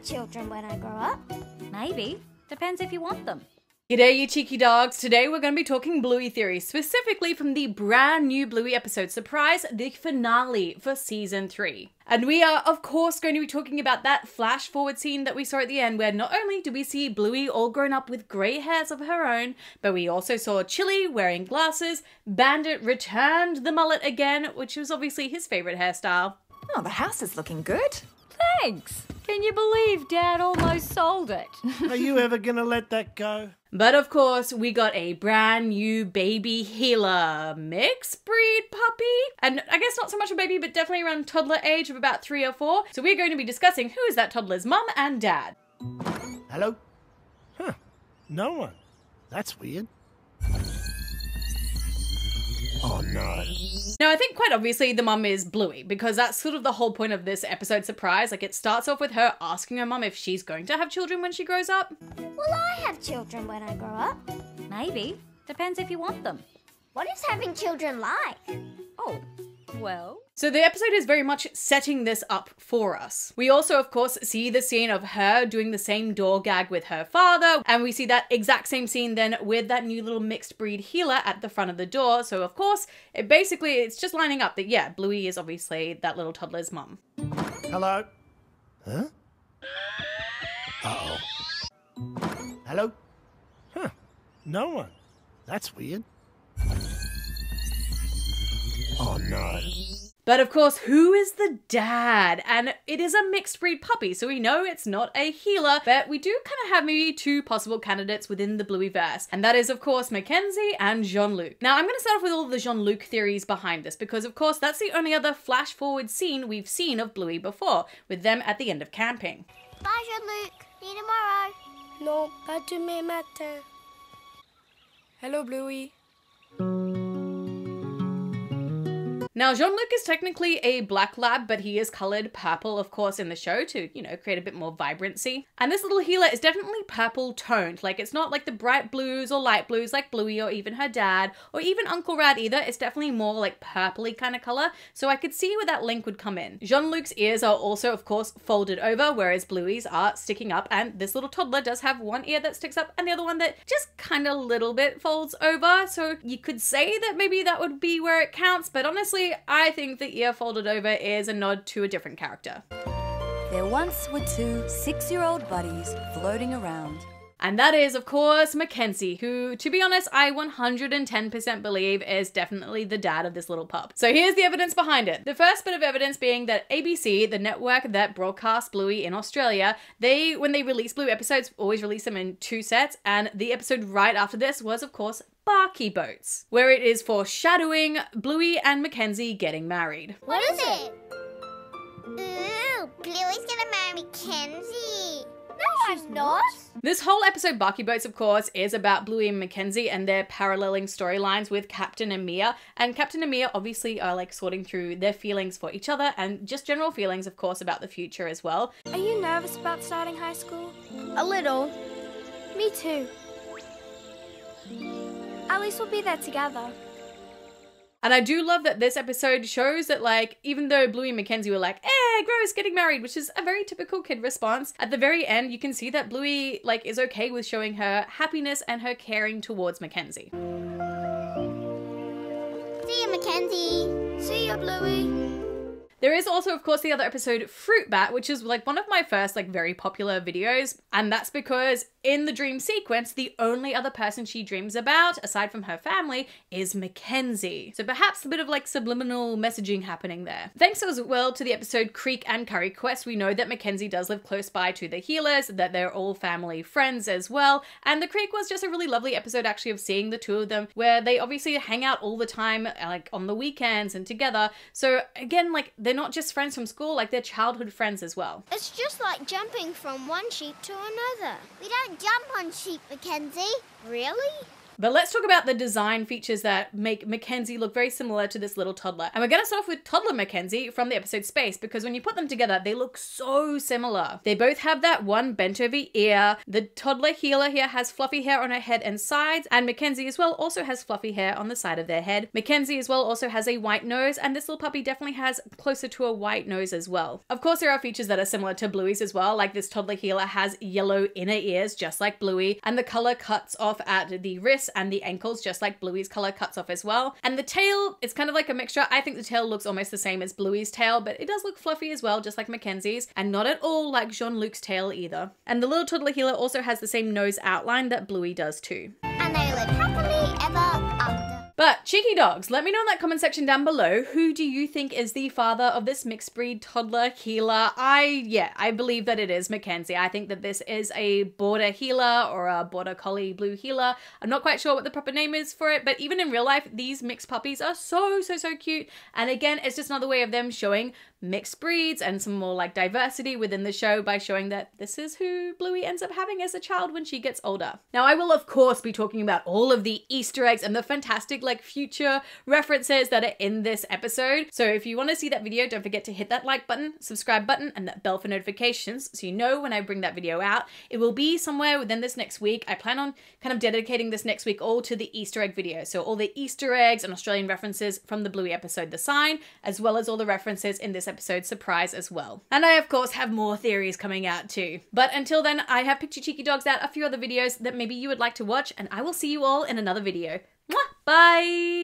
have children when I grow up. Maybe. Depends if you want them. G'day, you cheeky dogs. Today we're going to be talking Bluey theory, specifically from the brand new Bluey episode Surprise, the finale for season 3. And we are, of course, going to be talking about that flash forward scene that we saw at the end, where not only do we see Bluey all grown up with grey hairs of her own, but we also saw Chili wearing glasses, Bandit returned the mullet again, which was obviously his favourite hairstyle. Oh, the house is looking good. Thanks. Can you believe Dad almost sold it? Are you ever gonna let that go? But of course, we got a brand new baby heeler mixed breed puppy. And I guess not so much a baby, but definitely around toddler age of about three or four. So we're going to be discussing who is that toddler's mum and dad. Hello? Huh. No one. That's weird. Oh no. Now, I think quite obviously the mum is Bluey because that's sort of the whole point of this episode surprise. Like, it starts off with her asking her mum if she's going to have children when she grows up. Will I have children when I grow up? Maybe. Depends if you want them. What is having children like? Oh, well. So the episode is very much setting this up for us. We also, of course, see the scene of her doing the same door gag with her father, and we see that exact same scene then with that new little mixed breed heeler at the front of the door. So of course, it basically it's just lining up that yeah, Bluey is obviously that little toddler's mum. Hello? Huh? Uh oh. Hello? Huh. No one. That's weird. Oh no. But of course, who is the dad? And it is a mixed breed puppy, so we know it's not a heeler, but we do kind of have maybe two possible candidates within the Bluey verse, and that is, of course, Mackenzie and Jean Luc. Now, I'm going to start off with all the Jean Luc theories behind this, because of course, that's the only other flash forward scene we've seen of Bluey before, with them at the end of camping. Bye, Jean-Luc. See you tomorrow. Non, pas demain matin. Hello, Bluey. Now, Jean Luc is technically a black lab, but he is colored purple, of course, in the show to, you know, create a bit more vibrancy. And this little heeler is definitely purple toned. Like, it's not like the bright blues or light blues like Bluey or even her dad or even Uncle Rad either. It's definitely more like purpley kind of color. So I could see where that link would come in. Jean Luc's ears are also, of course, folded over, whereas Bluey's are sticking up. And this little toddler does have one ear that sticks up and the other one that just kind of little bit folds over. So you could say that maybe that would be where it counts, but honestly, I think the ear folded over is a nod to a different character. There once were two six year old buddies floating around. And that is, of course, Mackenzie, who, to be honest, I 110% believe is definitely the dad of this little pup. So here's the evidence behind it. The first bit of evidence being that ABC, the network that broadcasts Bluey in Australia, they, when they release Blue episodes, always release them in two sets. And the episode right after this was, of course, Barky Boats, where it is foreshadowing Bluey and Mackenzie getting married. What is it? Ooh, Bluey's gonna marry Mackenzie. No, she's not. This whole episode, Barky Boats, of course, is about Bluey and Mackenzie and their paralleling storylines with Captain and Mia. And Captain and Mia obviously are like sorting through their feelings for each other and just general feelings, of course, about the future as well. Are you nervous about starting high school? A little. Me too. At least we'll be there together. And I do love that this episode shows that, like, even though Bluey and Mackenzie were like, eh, gross, getting married, which is a very typical kid response, at the very end, you can see that Bluey, like, is okay with showing her happiness and her caring towards Mackenzie. See you, Mackenzie. See you, Bluey. There is also, of course, the other episode, Fruit Bat, which is like one of my first, like, very popular videos. And that's because in the dream sequence, the only other person she dreams about, aside from her family, is Mackenzie. So perhaps a bit of like subliminal messaging happening there. Thanks as well to the episode Creek and Curry Quest, we know that Mackenzie does live close by to the Heelers, that they're all family friends as well. And the Creek was just a really lovely episode actually of seeing the two of them, where they obviously hang out all the time, like on the weekends and together. So again, like they're not just friends from school, like they're childhood friends as well. It's just like jumping from one sheep to another. We don't jump on sheep, Mackenzie. Really? But let's talk about the design features that make Mackenzie look very similar to this little toddler. And we're gonna start off with toddler Mackenzie from the episode Space because when you put them together, they look so similar. They both have that one bent over ear. The toddler heeler here has fluffy hair on her head and sides, and Mackenzie as well also has fluffy hair on the side of their head. Mackenzie as well also has a white nose, and this little puppy definitely has closer to a white nose as well. Of course, there are features that are similar to Bluey's as well, like this toddler heeler has yellow inner ears, just like Bluey, and the color cuts off at the wrists and the ankles, just like Bluey's color cuts off as well. And the tail, it's kind of like a mixture. I think the tail looks almost the same as Bluey's tail, but it does look fluffy as well, just like Mackenzie's, and not at all like Jean-Luc's tail either. And the little toddler heeler also has the same nose outline that Bluey does too. But cheeky dogs, let me know in that comment section down below who do you think is the father of this mixed breed toddler heeler? I yeah, I believe that it is Mackenzie. I think that this is a border heeler or a border collie blue heeler. I'm not quite sure what the proper name is for it, but even in real life, these mixed puppies are so so so cute. And again, it's just another way of them showing mixed breeds and some more like diversity within the show by showing that this is who Bluey ends up having as a child when she gets older. Now, I will of course be talking about all of the Easter eggs and the fantastic like future references that are in this episode. So if you want to see that video, don't forget to hit that like button, subscribe button, and that bell for notifications so you know when I bring that video out. It will be somewhere within this next week. I plan on kind of dedicating this next week all to the Easter egg video. So all the Easter eggs and Australian references from the Bluey episode The Sign, as well as all the references in this episode surprise as well. And I, of course, have more theories coming out too. But until then, I have picked you cheeky dogs out a few other videos that maybe you would like to watch, and I will see you all in another video. Mwah! Bye!